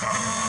Bye.